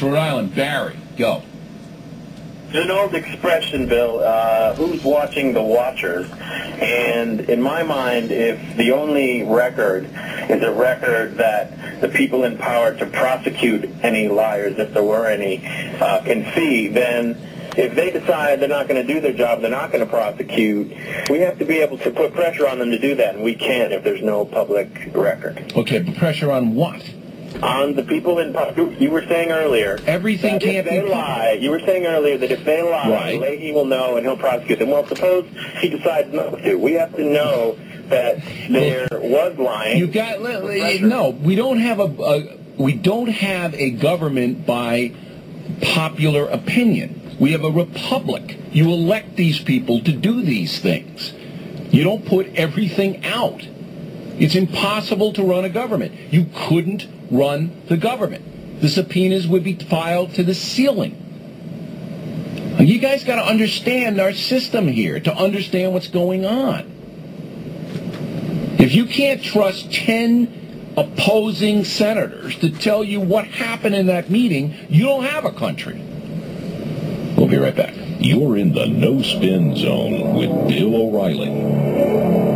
Rhode Island, Barry, go. An old expression, Bill, uh, who's watching the watchers? And in my mind, if the only record is a record that the people in power to prosecute any liars, if there were any, uh, can see, then if they decide they're not going to do their job, they're not going to prosecute, we have to be able to put pressure on them to do that, and we can't if there's no public record. Okay, but pressure on what? On the people in you were saying earlier, Everything can't if they be- lie, you were saying earlier that if they lie, Right. Leahy will know and he'll prosecute them. Well, suppose he decides not to. We have to know that there was lying. You got no. We don't have a, a we don't have a government by popular opinion. We have a republic. You elect these people to do these things. You don't put everything out. It's impossible to run a government. You couldn't run the government. The subpoenas would be filed to the ceiling. You guys got to understand our system here to understand what's going on. If you can't trust 10 opposing senators to tell you what happened in that meeting, you don't have a country. We'll be right back. You're in the no spin zone with Bill O'Reilly.